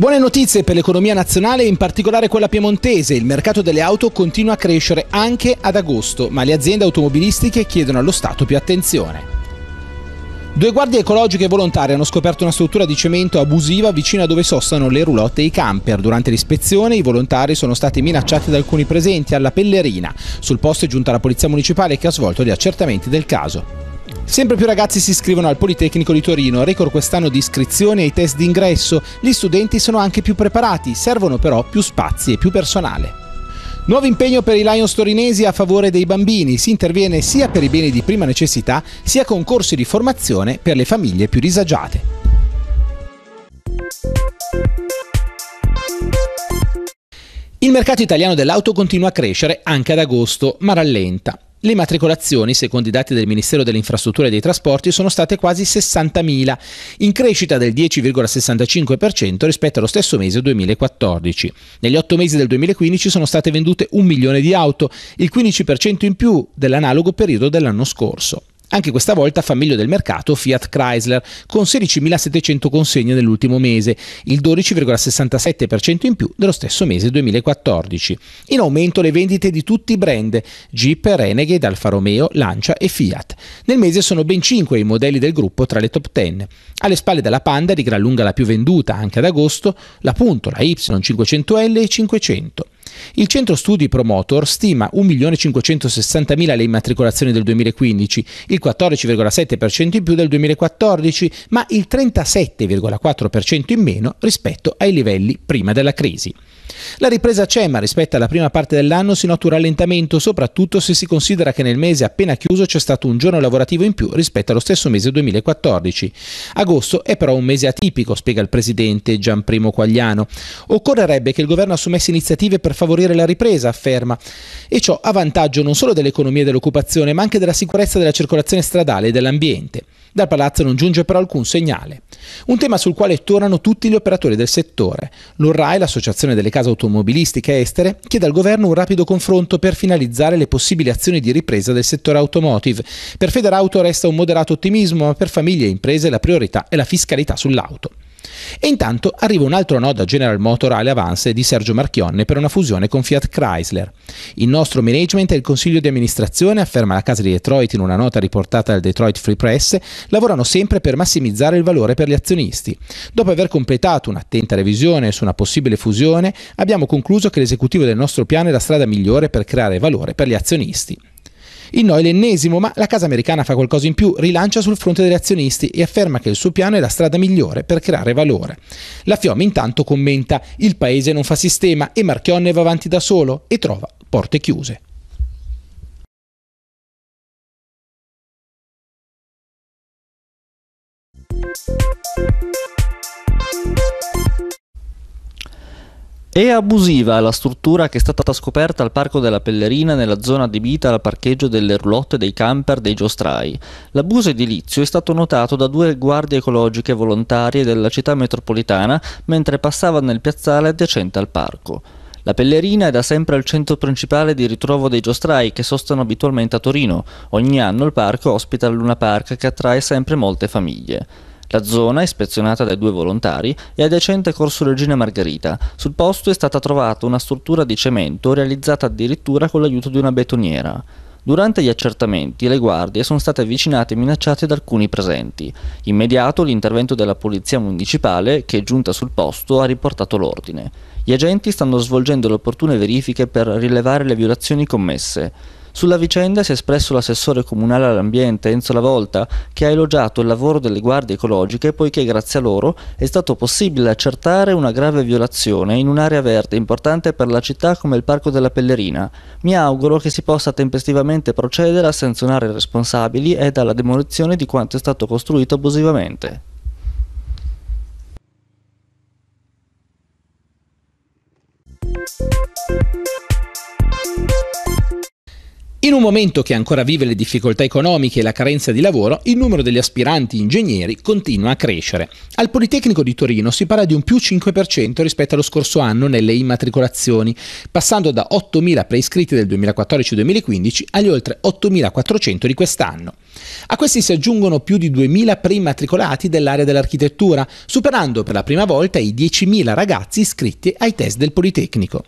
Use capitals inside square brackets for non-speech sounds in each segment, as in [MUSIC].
Buone notizie per l'economia nazionale in particolare quella piemontese. Il mercato delle auto continua a crescere anche ad agosto, ma le aziende automobilistiche chiedono allo Stato più attenzione. Due guardie ecologiche volontarie hanno scoperto una struttura di cemento abusiva vicino a dove sostano le roulotte e i camper. Durante l'ispezione i volontari sono stati minacciati da alcuni presenti alla Pellerina. Sul posto è giunta la Polizia Municipale che ha svolto gli accertamenti del caso. Sempre più ragazzi si iscrivono al Politecnico di Torino, record quest'anno di iscrizioni ai test d'ingresso. Gli studenti sono anche più preparati, servono però più spazi e più personale. Nuovo impegno per i Lions torinesi a favore dei bambini. Si interviene sia per i beni di prima necessità, sia con corsi di formazione per le famiglie più disagiate. Il mercato italiano dell'auto continua a crescere anche ad agosto, ma rallenta. Le immatricolazioni, secondo i dati del Ministero delle Infrastrutture e dei Trasporti, sono state quasi 60.000, in crescita del 10,65% rispetto allo stesso mese 2014. Negli otto mesi del 2015 sono state vendute un milione di auto, il 15% in più dell'analogo periodo dell'anno scorso. Anche questa volta fa meglio del mercato Fiat Chrysler con 16.700 consegne nell'ultimo mese, il 12,67% in più dello stesso mese 2014. In aumento le vendite di tutti i brand Jeep, Renegade, Alfa Romeo, Lancia e Fiat. Nel mese sono ben 5 i modelli del gruppo tra le top 10. Alle spalle della Panda, di gran lunga la più venduta anche ad agosto, la Punto, la Y500L e 500. Il centro studi Promotor stima 1.560.000 le immatricolazioni del 2015, il 14,7% in più del 2014, ma il 37,4% in meno rispetto ai livelli prima della crisi. La ripresa c'è, ma rispetto alla prima parte dell'anno si nota un rallentamento, soprattutto se si considera che nel mese appena chiuso c'è stato un giorno lavorativo in più rispetto allo stesso mese 2014. Agosto è però un mese atipico, spiega il presidente Gian Primo Quagliano. Occorrerebbe che il governo assumesse iniziative per favorire la ripresa, afferma, e ciò a vantaggio non solo dell'economia e dell'occupazione, ma anche della sicurezza della circolazione stradale e dell'ambiente. Dal palazzo non giunge però alcun segnale. Un tema sul quale tornano tutti gli operatori del settore. L'URRAI, l'associazione delle case automobilistiche estere, chiede al governo un rapido confronto per finalizzare le possibili azioni di ripresa del settore automotive. Per Federauto resta un moderato ottimismo, ma per famiglie e imprese la priorità è la fiscalità sull'auto. E intanto arriva un altro no da General Motor alle avance di Sergio Marchionne per una fusione con Fiat Chrysler. Il nostro management e il consiglio di amministrazione, afferma la casa di Detroit in una nota riportata dal Detroit Free Press, lavorano sempre per massimizzare il valore per gli azionisti. Dopo aver completato un'attenta revisione su una possibile fusione, abbiamo concluso che l'esecutivo del nostro piano è la strada migliore per creare valore per gli azionisti. Il no è l'ennesimo, ma la casa americana fa qualcosa in più, rilancia sul fronte degli azionisti e afferma che il suo piano è la strada migliore per creare valore. La Fiom intanto commenta il paese non fa sistema e Marchionne va avanti da solo e trova porte chiuse. È abusiva la struttura che è stata scoperta al Parco della Pellerina nella zona adibita al parcheggio delle roulotte dei camper dei giostrai. L'abuso edilizio è stato notato da due guardie ecologiche volontarie della città metropolitana mentre passavano nel piazzale adiacente al parco. La Pellerina è da sempre il centro principale di ritrovo dei giostrai che sostano abitualmente a Torino. Ogni anno il parco ospita Luna Park che attrae sempre molte famiglie. La zona, ispezionata dai due volontari, è adiacente Corso Regina Margherita. Sul posto è stata trovata una struttura di cemento realizzata addirittura con l'aiuto di una betoniera. Durante gli accertamenti le guardie sono state avvicinate e minacciate da alcuni presenti. Immediato l'intervento della polizia municipale, che è giunta sul posto, ha riportato l'ordine. Gli agenti stanno svolgendo le opportune verifiche per rilevare le violazioni commesse. Sulla vicenda si è espresso l'assessore comunale all'ambiente Enzo Lavolta, che ha elogiato il lavoro delle guardie ecologiche poiché grazie a loro è stato possibile accertare una grave violazione in un'area verde importante per la città come il Parco della Pellerina. Mi auguro che si possa tempestivamente procedere a sanzionare i responsabili e alla demolizione di quanto è stato costruito abusivamente. In un momento che ancora vive le difficoltà economiche e la carenza di lavoro, il numero degli aspiranti ingegneri continua a crescere. Al Politecnico di Torino si parla di un più 5% rispetto allo scorso anno nelle immatricolazioni, passando da 8.000 preiscritti del 2014-2015 agli oltre 8.400 di quest'anno. A questi si aggiungono più di 2.000 preimmatricolati dell'area dell'architettura, superando per la prima volta i 10.000 ragazzi iscritti ai test del Politecnico.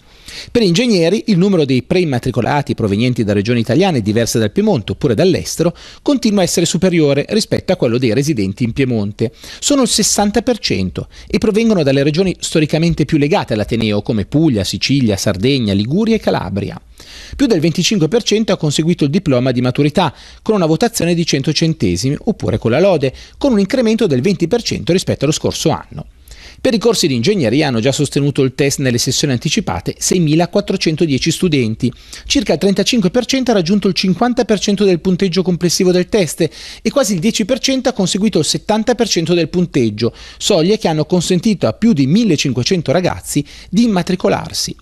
Per ingegneri, il numero dei preimmatricolati provenienti da regioni italiane diverse dal Piemonte oppure dall'estero continua a essere superiore rispetto a quello dei residenti in Piemonte. Sono il 60% e provengono dalle regioni storicamente più legate all'Ateneo come Puglia, Sicilia, Sardegna, Liguria e Calabria. Più del 25% ha conseguito il diploma di maturità con una votazione di 100 centesimi oppure con la lode, con un incremento del 20% rispetto allo scorso anno. Per i corsi di ingegneria hanno già sostenuto il test nelle sessioni anticipate 6.410 studenti. Circa il 35% ha raggiunto il 50% del punteggio complessivo del test e quasi il 10% ha conseguito il 70% del punteggio, soglie che hanno consentito a più di 1.500 ragazzi di immatricolarsi.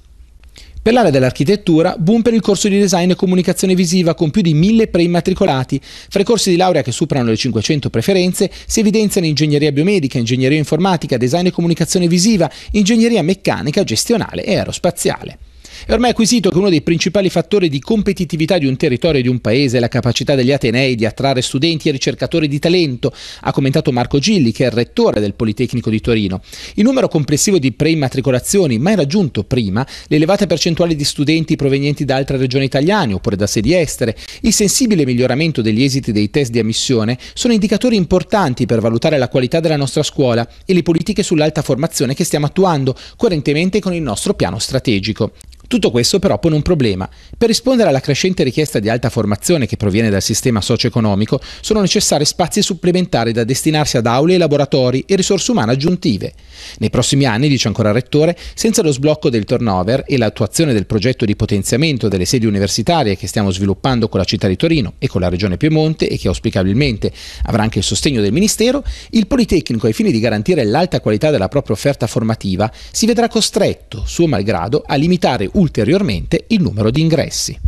Per l'area dell'architettura, boom per il corso di design e comunicazione visiva con più di 1000 preimmatricolati. Fra i corsi di laurea che superano le 500 preferenze si evidenziano ingegneria biomedica, ingegneria informatica, design e comunicazione visiva, ingegneria meccanica, gestionale e aerospaziale. È ormai acquisito che uno dei principali fattori di competitività di un territorio e di un paese è la capacità degli Atenei di attrarre studenti e ricercatori di talento, ha commentato Marco Gilli, che è il rettore del Politecnico di Torino. Il numero complessivo di preimmatricolazioni, mai raggiunto prima, l'elevata percentuale di studenti provenienti da altre regioni italiane oppure da sedi estere, il sensibile miglioramento degli esiti dei test di ammissione sono indicatori importanti per valutare la qualità della nostra scuola e le politiche sull'alta formazione che stiamo attuando coerentemente con il nostro piano strategico. Tutto questo però pone un problema. Per rispondere alla crescente richiesta di alta formazione che proviene dal sistema socio-economico, sono necessari spazi supplementari da destinarsi ad aule e laboratori e risorse umane aggiuntive. Nei prossimi anni, dice ancora il Rettore, senza lo sblocco del turnover e l'attuazione del progetto di potenziamento delle sedi universitarie che stiamo sviluppando con la città di Torino e con la regione Piemonte e che auspicabilmente avrà anche il sostegno del Ministero, il Politecnico ai fini di garantire l'alta qualità della propria offerta formativa si vedrà costretto, suo malgrado, a limitare ulteriormente il numero di ingressi.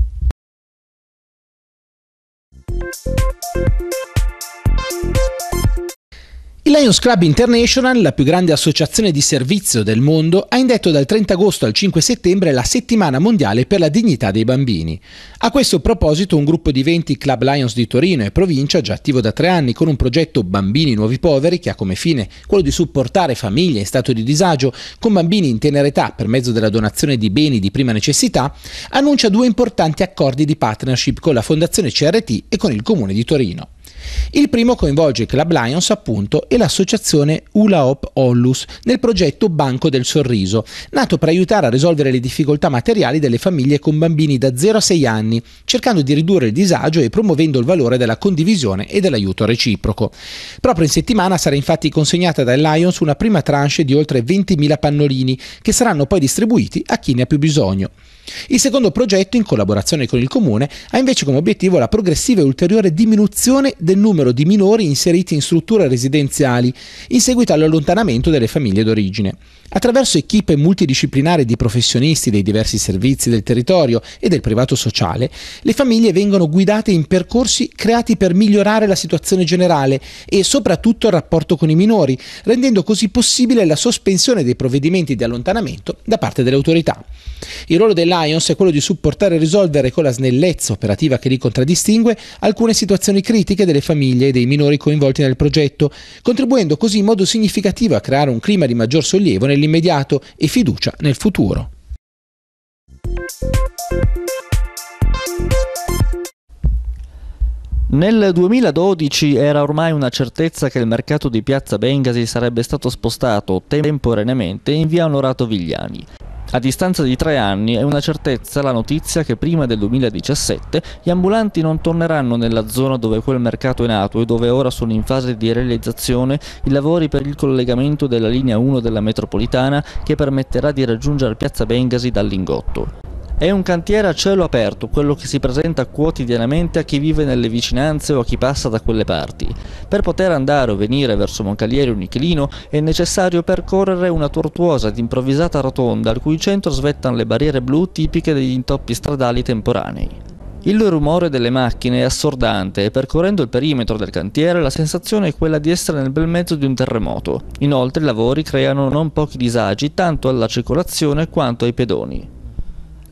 Lions Club International, la più grande associazione di servizio del mondo, ha indetto dal 30 agosto al 5 settembre la settimana mondiale per la dignità dei bambini. A questo proposito un gruppo di 20 Club Lions di Torino e provincia, già attivo da tre anni con un progetto Bambini Nuovi Poveri, che ha come fine quello di supportare famiglie in stato di disagio con bambini in tenera età per mezzo della donazione di beni di prima necessità, annuncia due importanti accordi di partnership con la Fondazione CRT e con il Comune di Torino. Il primo coinvolge Club Lions appunto e l'associazione Ulaop Ollus nel progetto Banco del Sorriso, nato per aiutare a risolvere le difficoltà materiali delle famiglie con bambini da 0 a 6 anni, cercando di ridurre il disagio e promuovendo il valore della condivisione e dell'aiuto reciproco. Proprio in settimana sarà infatti consegnata dal Lions una prima tranche di oltre 20.000 pannolini che saranno poi distribuiti a chi ne ha più bisogno. Il secondo progetto, in collaborazione con il Comune, ha invece come obiettivo la progressiva e ulteriore diminuzione del numero di minori inseriti in strutture residenziali in seguito all'allontanamento delle famiglie d'origine. Attraverso equipe multidisciplinari di professionisti dei diversi servizi del territorio e del privato sociale, le famiglie vengono guidate in percorsi creati per migliorare la situazione generale e soprattutto il rapporto con i minori, rendendo così possibile la sospensione dei provvedimenti di allontanamento da parte delle autorità. Il ruolo del Lions è quello di supportare e risolvere con la snellezza operativa che li contraddistingue alcune situazioni critiche delle famiglie e dei minori coinvolti nel progetto, contribuendo così in modo significativo a creare un clima di maggior sollievo nell'immediato e fiducia nel futuro. Nel 2012 era ormai una certezza che il mercato di Piazza Bengasi sarebbe stato spostato temporaneamente in via Onorato Vigliani. A distanza di tre anni è una certezza la notizia che prima del 2017 gli ambulanti non torneranno nella zona dove quel mercato è nato e dove ora sono in fase di realizzazione i lavori per il collegamento della linea 1 della metropolitana che permetterà di raggiungere Piazza Bengasi dal Lingotto. È un cantiere a cielo aperto, quello che si presenta quotidianamente a chi vive nelle vicinanze o a chi passa da quelle parti. Per poter andare o venire verso Moncalieri o Nichelino è necessario percorrere una tortuosa ed improvvisata rotonda al cui centro svettano le barriere blu tipiche degli intoppi stradali temporanei. Il rumore delle macchine è assordante e percorrendo il perimetro del cantiere la sensazione è quella di essere nel bel mezzo di un terremoto. Inoltre i lavori creano non pochi disagi tanto alla circolazione quanto ai pedoni.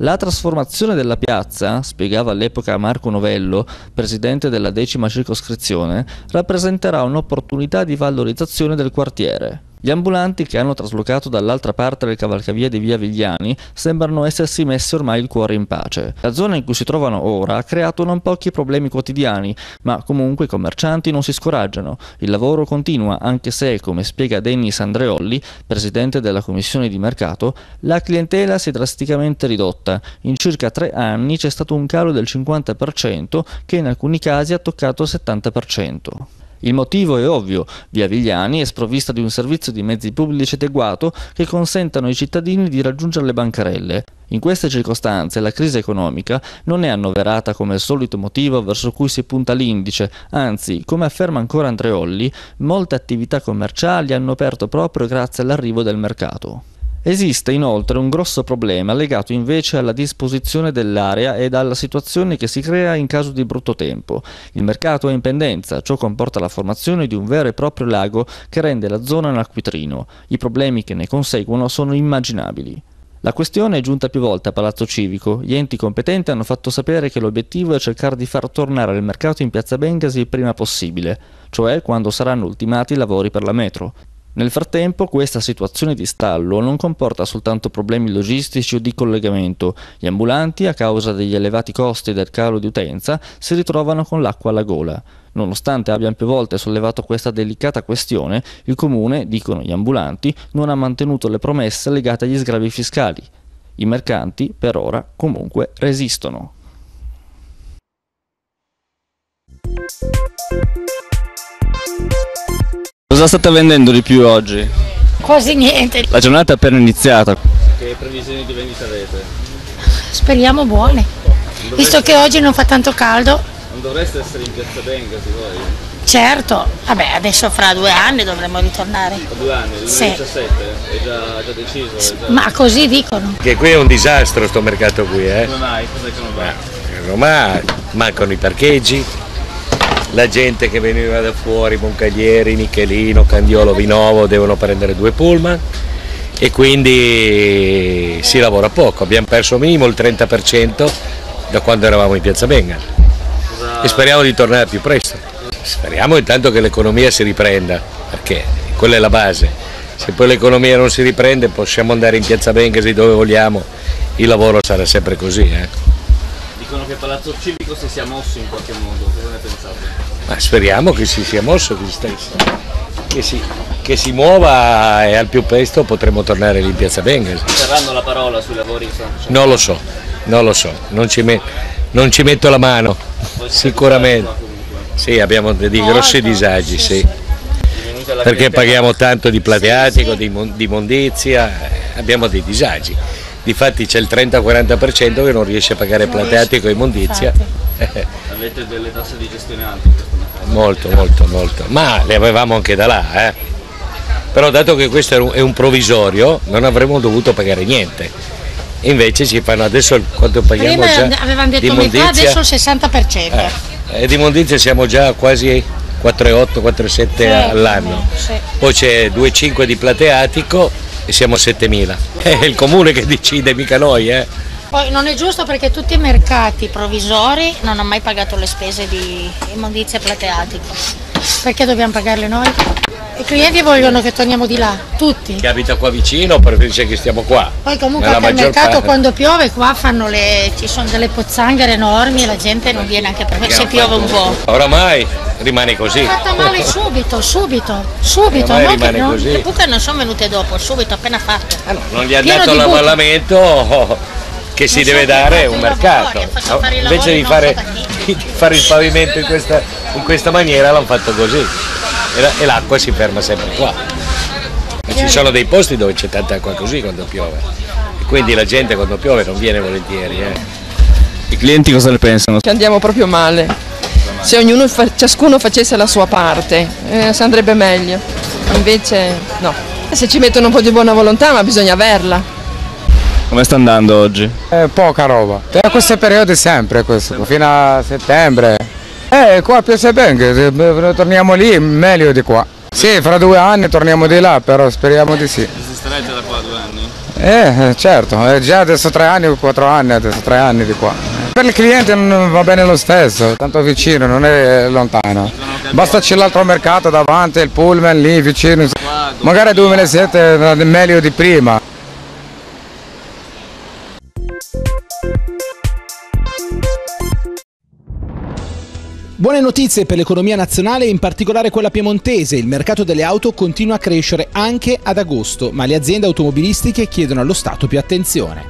La trasformazione della piazza, spiegava all'epoca Marco Novello, presidente della decima circoscrizione, rappresenterà un'opportunità di valorizzazione del quartiere. Gli ambulanti che hanno traslocato dall'altra parte del cavalcavia di Via Vigliani sembrano essersi messi ormai il cuore in pace. La zona in cui si trovano ora ha creato non pochi problemi quotidiani, ma comunque i commercianti non si scoraggiano. Il lavoro continua, anche se, come spiega Dennis Andreolli, presidente della commissione di mercato, la clientela si è drasticamente ridotta. In circa tre anni c'è stato un calo del 50% che in alcuni casi ha toccato il 70%. Il motivo è ovvio, Via Vigliani è sprovvista di un servizio di mezzi pubblici adeguato che consentano ai cittadini di raggiungere le bancarelle. In queste circostanze la crisi economica non è annoverata come il solito motivo verso cui si punta l'indice, anzi, come afferma ancora Andreolli, molte attività commerciali hanno aperto proprio grazie all'arrivo del mercato. Esiste inoltre un grosso problema legato invece alla disposizione dell'area ed alla situazione che si crea in caso di brutto tempo. Il mercato è in pendenza, ciò comporta la formazione di un vero e proprio lago che rende la zona un acquitrino. I problemi che ne conseguono sono immaginabili. La questione è giunta più volte a Palazzo Civico. Gli enti competenti hanno fatto sapere che l'obiettivo è cercare di far tornare il mercato in piazza Bengasi il prima possibile, cioè quando saranno ultimati i lavori per la metro. Nel frattempo questa situazione di stallo non comporta soltanto problemi logistici o di collegamento, gli ambulanti a causa degli elevati costi del calo di utenza si ritrovano con l'acqua alla gola. Nonostante abbiano più volte sollevato questa delicata questione, il comune, dicono gli ambulanti, non ha mantenuto le promesse legate agli sgravi fiscali. I mercanti, per ora, comunque resistono. Cosa state vendendo di più oggi? Quasi niente. La giornata è appena iniziata. Che previsioni di vendita avete? Speriamo buone. Dovreste... Visto che oggi non fa tanto caldo. Non dovreste essere in piazza Bengasi voi? Certo, vabbè adesso fra due anni dovremmo ritornare. Fra due anni, 2017? Sì. È già, già deciso? È già... Ma così dicono. Che qui è un disastro sto mercato qui, eh? Come mai? Cos'è che non va? Non va, mancano i parcheggi, la gente che veniva da fuori, Moncaglieri, Michelino, Candiolo, Vinovo devono prendere due pullman e quindi si lavora poco, abbiamo perso minimo il 30% da quando eravamo in Piazza Benga e speriamo di tornare più presto. Speriamo intanto che l'economia si riprenda, perché quella è la base. Se poi l'economia non si riprende possiamo andare in Piazza Bengasi dove vogliamo, il lavoro sarà sempre così. Eh dicono che Palazzo Civico si sia mosso in qualche modo, cosa ne pensate? Ma speriamo che si sia mosso, che si, che si muova e al più presto potremo tornare lì in Piazza Bengasi. Terranno la parola sui lavori? Non lo so, non lo so, non ci, met, non ci metto la mano, sicuramente. Sì, abbiamo dei grossi disagi, sì. Perché paghiamo tanto di plateatico, di mondizia, eh, abbiamo dei disagi difatti c'è il 30-40% che non riesce a pagare plateatico e immondizia. [LAUGHS] Avete delle tasse di gestione alte in questo mercato? Molto, molto, molto, ma le avevamo anche da là, eh. però dato che questo è un provvisorio non avremmo dovuto pagare niente. Invece ci fanno adesso quanto paghiamo Prima già avevano detto metà, adesso il 60%. Eh, e di immondizia siamo già quasi 4,8, 4,7 sì, all'anno. Sì. Poi c'è 2,5 di plateatico e siamo 7.000. È il comune che decide, mica noi. Eh. Poi non è giusto perché tutti i mercati provvisori non hanno mai pagato le spese di immondizia plateatico. Perché dobbiamo pagarle noi? I clienti vogliono che torniamo di là, tutti. Chi abita qua vicino preferisce che stiamo qua. Poi comunque al mercato parte. quando piove qua fanno le, ci sono delle pozzanghere enormi e la gente non viene anche per se piove un po'. Oramai rimane così. È fatta male subito, subito, subito. No, rimane non, così. Le buche non sono venute dopo, subito, appena fatto. Ah no, non gli ha dato l'avvallamento [LAUGHS] che si deve dare un mercato. Lavori, Invece di fare, di [LAUGHS] fare, il pavimento in questa, in questa maniera l'hanno fatto così e l'acqua si ferma sempre qua. E ci sono dei posti dove c'è tanta acqua così quando piove e quindi la gente quando piove non viene volentieri. Eh. I clienti cosa ne pensano? Ci andiamo proprio male. Se ognuno, ciascuno facesse la sua parte eh, si andrebbe meglio, invece no. Se ci mettono un po' di buona volontà ma bisogna averla. Come sta andando oggi? Eh, poca roba. A questo periodo è sempre questo, fino a settembre. Eh, qua piace bene, torniamo lì, meglio di qua. Sì, fra due anni torniamo di là, però speriamo di sì. Esisterete da qua due anni? Eh, certo, eh, già adesso tre anni o quattro anni, adesso tre anni di qua. Per il cliente non va bene lo stesso, tanto vicino, non è lontano. Basta c'è l'altro mercato davanti, il pullman lì vicino. Magari 2007 era meglio di prima. Buone notizie per l'economia nazionale e in particolare quella piemontese. Il mercato delle auto continua a crescere anche ad agosto, ma le aziende automobilistiche chiedono allo Stato più attenzione.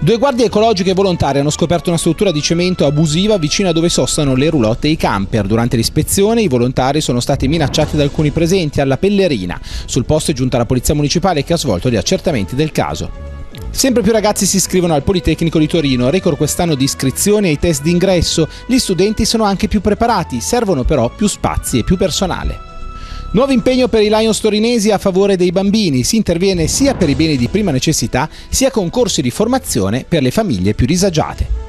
Due guardie ecologiche volontarie hanno scoperto una struttura di cemento abusiva vicino a dove sostano le roulotte e i camper. Durante l'ispezione i volontari sono stati minacciati da alcuni presenti alla Pellerina. Sul posto è giunta la Polizia Municipale che ha svolto gli accertamenti del caso. Sempre più ragazzi si iscrivono al Politecnico di Torino, record quest'anno di iscrizione ai test d'ingresso. Gli studenti sono anche più preparati, servono però più spazi e più personale. Nuovo impegno per i Lions torinesi a favore dei bambini. Si interviene sia per i beni di prima necessità, sia con corsi di formazione per le famiglie più disagiate.